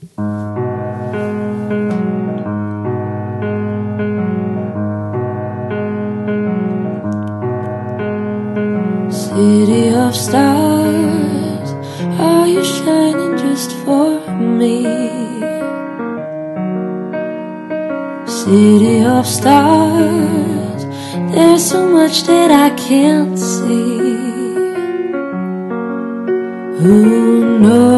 City of stars, are you shining just for me? City of stars, there's so much that I can't see. Who knows?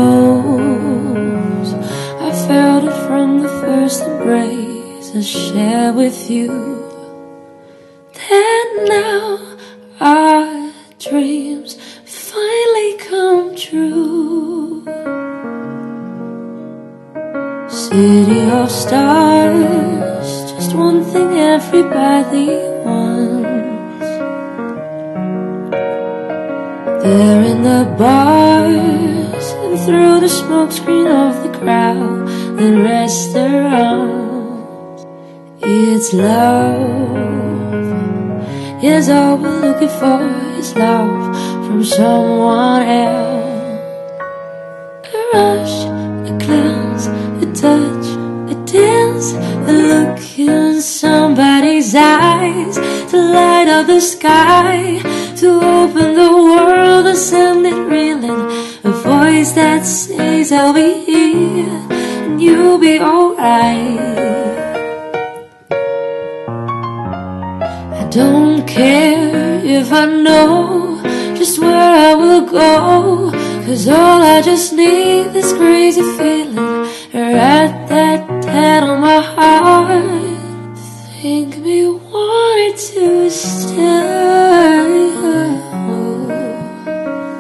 I shared with you. That now our dreams finally come true. City of stars, just one thing everybody wants. There in the bars and through the smokescreen of the crowd, the restaurants. It's love is all we're looking for It's love from someone else. A rush, a glance, a touch, a dance, a look in somebody's eyes to light up the sky, to open the world and send it reeling. A voice that says I'll be here and you'll be alright. Don't care if I know just where I will go. Cause all I just need is crazy feeling right that dead on my heart. Think me wanted to stay.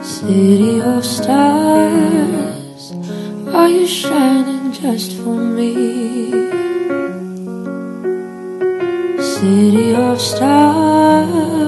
City of stars, are you shining just for me? city of stars.